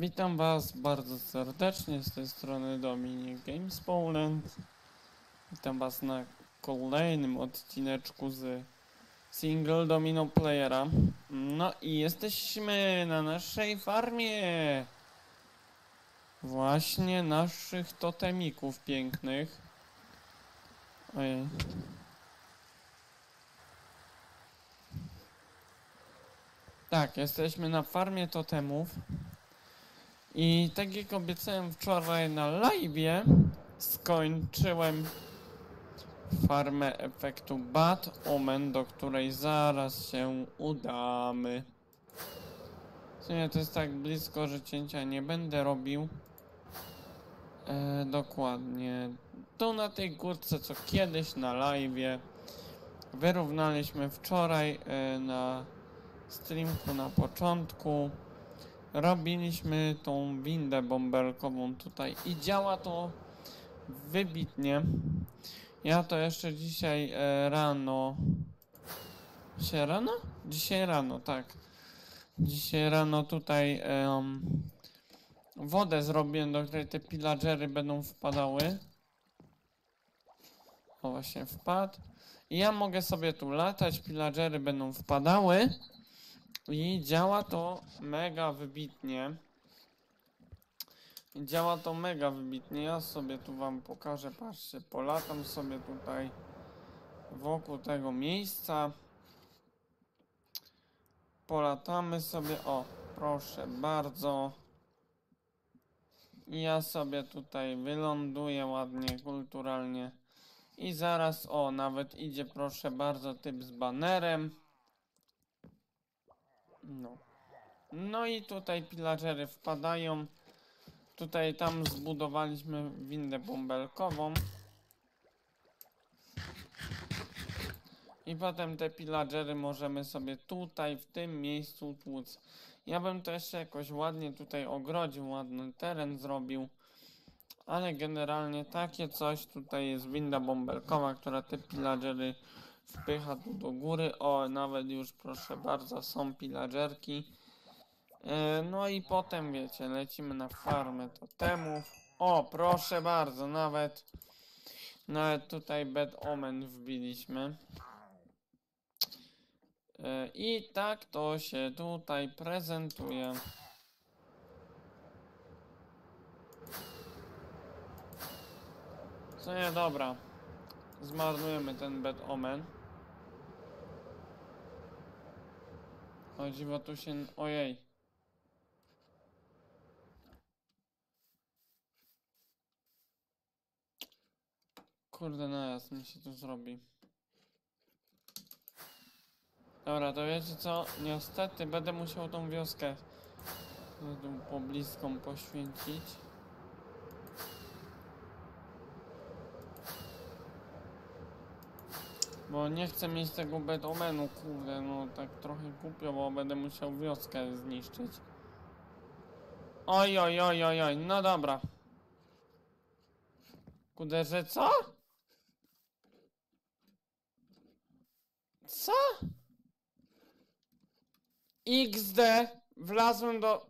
Witam Was bardzo serdecznie z tej strony Dominik Games Poland. Witam Was na kolejnym odcineczku z Single Domino Playera. No i jesteśmy na naszej farmie. Właśnie naszych totemików pięknych. Ojej. Tak, jesteśmy na farmie totemów. I tak jak obiecałem wczoraj na live, skończyłem farmę efektu Bad Omen, do której zaraz się udamy. W sumie to jest tak blisko, że cięcia nie będę robił. E, dokładnie. Tu na tej górce, co kiedyś na live wyrównaliśmy wczoraj e, na streamku na początku robiliśmy tą windę bąbelkową tutaj i działa to wybitnie. Ja to jeszcze dzisiaj e, rano. Dzisiaj rano? Dzisiaj rano, tak. Dzisiaj rano tutaj em, wodę zrobiłem, do której te pillagery będą wpadały. O właśnie wpadł. I ja mogę sobie tu latać, pillagery będą wpadały. I działa to mega wybitnie. Działa to mega wybitnie. Ja sobie tu wam pokażę, patrzcie, polatam sobie tutaj wokół tego miejsca. Polatamy sobie, o, proszę bardzo. Ja sobie tutaj wyląduję ładnie, kulturalnie. I zaraz, o, nawet idzie, proszę bardzo, typ z banerem. No. No i tutaj pillagery wpadają. Tutaj tam zbudowaliśmy windę bąbelkową. I potem te pillagery możemy sobie tutaj, w tym miejscu tłuc. Ja bym to jeszcze jakoś ładnie tutaj ogrodził, ładny teren zrobił. Ale generalnie takie coś, tutaj jest winda bąbelkowa, która te pillagery wpycha tu do góry. O, nawet już proszę bardzo, są pillagerki. E, no i potem wiecie, lecimy na farmę totemów. O, proszę bardzo, nawet nawet tutaj Bad Omen wbiliśmy. E, I tak to się tutaj prezentuje. Co nie, dobra. Zmarnujemy ten Bad Omen. O dziwo tu się... Ojej. Kurde najazd mi się tu zrobi. Dobra, to wiecie co? Niestety będę musiał tą wioskę tą pobliską poświęcić. Bo nie chcę mieć tego bedomenu, kurde, no tak trochę głupio, bo będę musiał wioskę zniszczyć. Oj, oj, oj, oj, oj, no dobra. Kurde, że co? Co? XD, wlazłem do...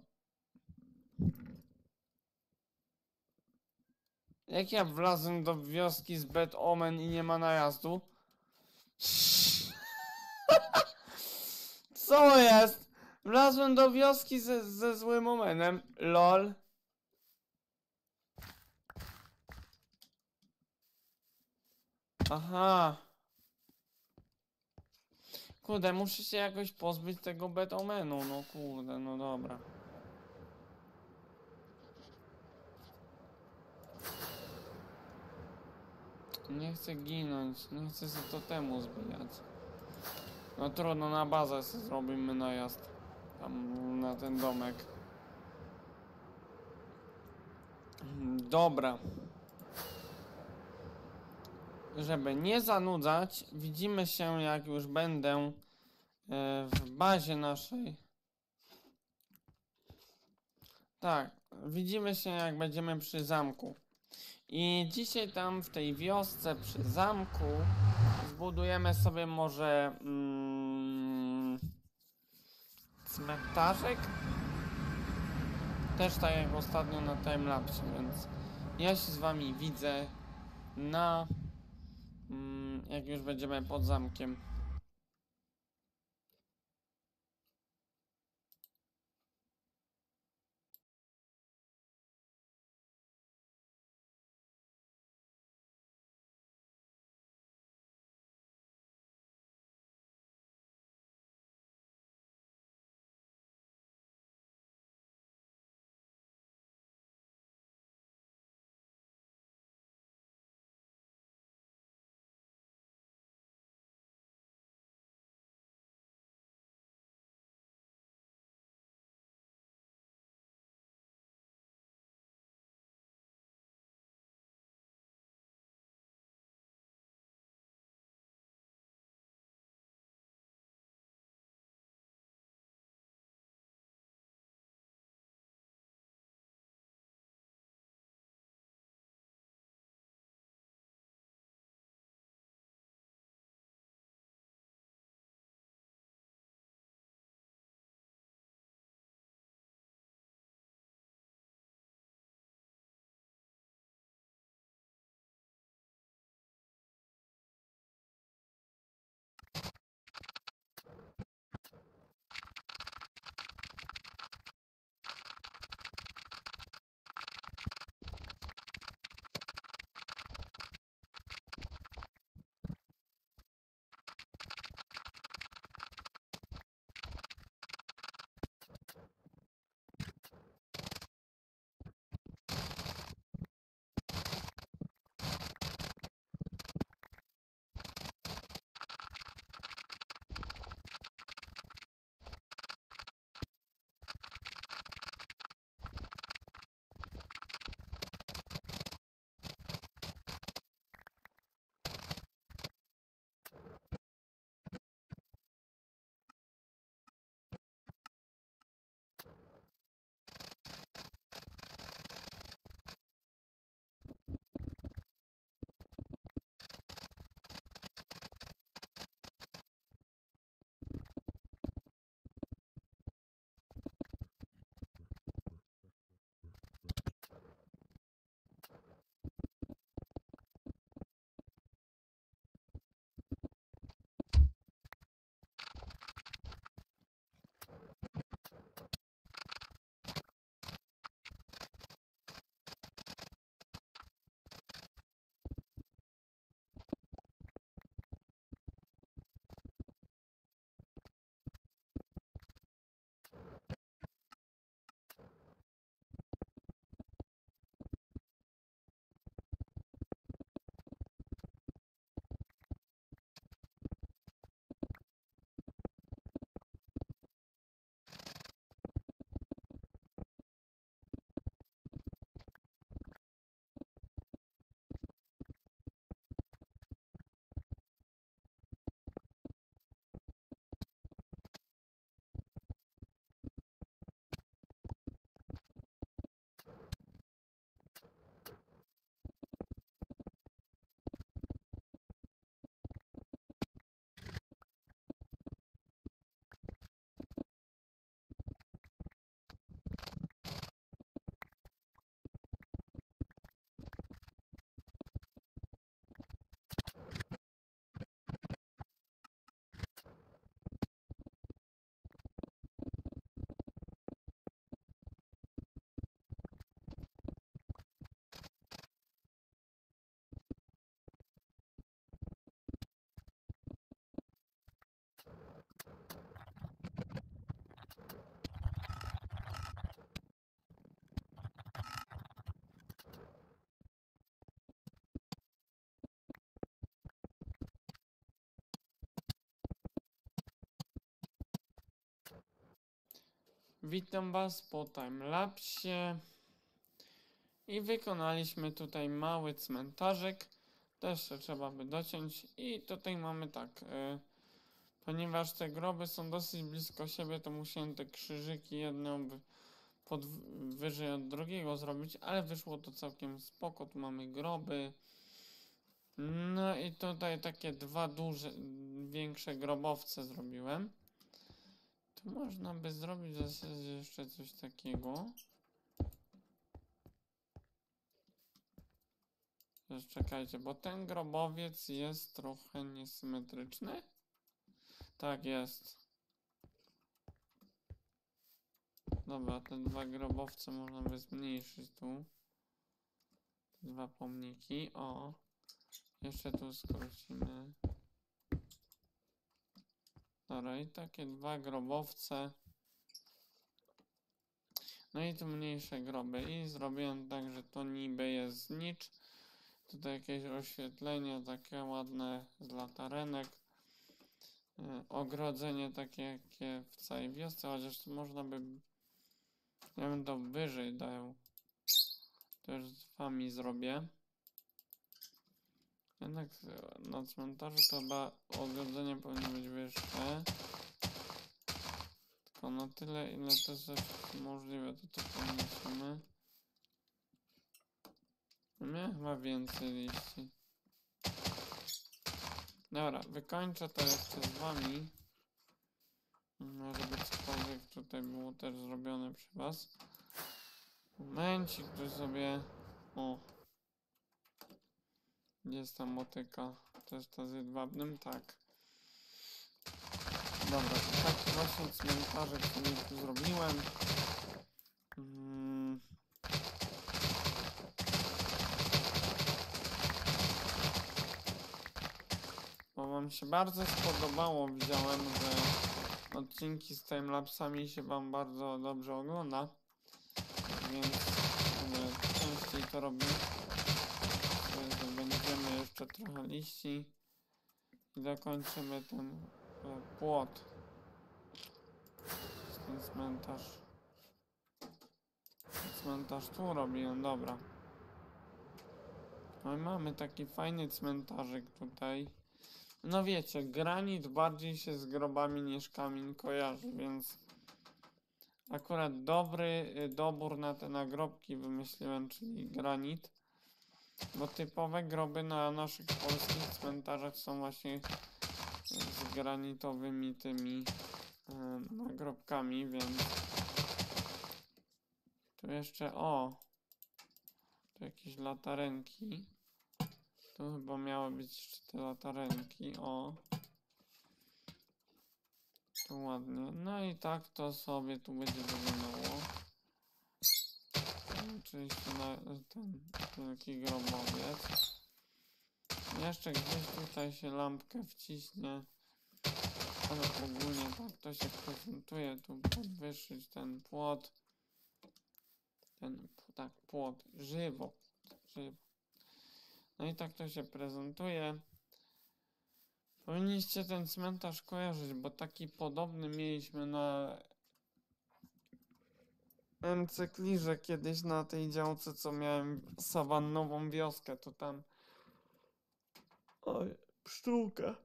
Jak ja wlazłem do wioski z Bad Omen i nie ma najazdu? Co jest? Wlazłem do wioski ze, ze złym omenem. LOL. Aha. Kurde, muszę się jakoś pozbyć tego bad omenu. No kurde, no dobra. Nie chcę ginąć, nie chcę się to temu zbijać. No trudno, na bazę zrobimy najazd. Tam na ten domek. Dobra. Żeby nie zanudzać, widzimy się jak już będę e, w bazie naszej. Tak, widzimy się jak będziemy przy zamku. I dzisiaj tam w tej wiosce przy zamku zbudujemy sobie może mm, cmentarzek? Też tak jak ostatnio na timelapsie, więc ja się z wami widzę na... Mm, jak już będziemy pod zamkiem. Witam Was po timelapsie. I wykonaliśmy tutaj mały cmentarzek. Też trzeba by dociąć. I tutaj mamy tak. y, ponieważ te groby są dosyć blisko siebie, to musiałem te krzyżyki jedną pod, wyżej od drugiego zrobić, ale wyszło to całkiem spoko. Tu mamy groby. No i tutaj takie dwa duże, większe grobowce zrobiłem. To można by zrobić w zasadzie jeszcze coś takiego. Czekajcie, bo ten grobowiec jest trochę niesymetryczny. Tak jest. Dobra, te dwa grobowce można by zmniejszyć tu. Dwa pomniki, o. Jeszcze tu skrócimy. Dobra, i takie dwa grobowce. No i tu mniejsze groby. I zrobiłem tak, że to niby jest znicz. Tutaj jakieś oświetlenie takie ładne z latarenek. E, Ogrodzenie takie jakie w całej wiosce, chociaż to można by... Ja bym to wyżej dał. To już z wami zrobię. Jednak na cmentarzu to chyba ogrodzenie powinno być wyższe. Tylko na tyle, ile to jest możliwe, to to podniesiemy. Miałem chyba więcej liści. Dobra, wykończę to jeszcze z wami. No, żeby cokolwiek tutaj było też zrobione przy was. Momencik, tu sobie... O. Gdzie jest ta motyka? To jest ta z jedwabnym? Tak. Dobra, to właśnie cmentarzek sobie tu zrobiłem. Mm. Bo wam się bardzo spodobało, widziałem, że odcinki z timelapsami się wam bardzo dobrze ogląda. Więc e, częściej to robię. Jeszcze trochę liści i dokończymy ten e, płot. Ten cmentarz. Cmentarz tu robiłem, dobra. No i mamy taki fajny cmentarzyk tutaj. No wiecie, granit bardziej się z grobami niż kamień kojarzy, więc akurat dobry y, dobór na te nagrobki wymyśliłem, czyli granit. Bo typowe groby na naszych polskich cmentarzach są właśnie z granitowymi tymi y, nagrobkami, więc tu jeszcze o tu jakieś latarenki. Tu chyba miały być jeszcze te latarenki, o. Tu ładnie. No i tak to sobie tu będzie wyglądało. Oczywiście na ten wielki grobowiec. Jeszcze gdzieś tutaj się lampkę wciśnie. Ale ogólnie tak to się prezentuje. Tu podwyższyć ten płot. Ten, tak, płot. Żywo. Żywo. No i tak to się prezentuje. Powinniście ten cmentarz kojarzyć, bo taki podobny mieliśmy na Encyklirze kiedyś na tej działce, co miałem sawannową wioskę, to tam oj, pszczółka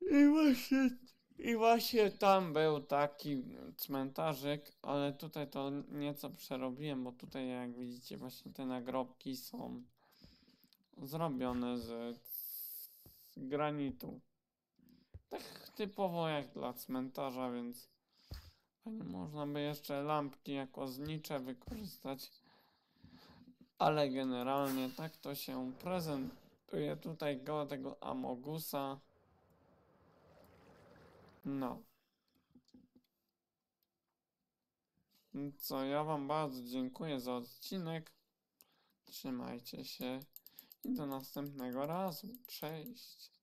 i właśnie i właśnie tam był taki cmentarzyk, ale tutaj to nieco przerobiłem, bo tutaj jak widzicie właśnie te nagrobki są zrobione z, z granitu. Tak typowo jak dla cmentarza, więc można by jeszcze lampki jako znicze wykorzystać. Ale generalnie tak to się prezentuje tutaj koło tego Amogusa. No. Co, ja wam bardzo dziękuję za odcinek. Trzymajcie się i do następnego razu. Cześć.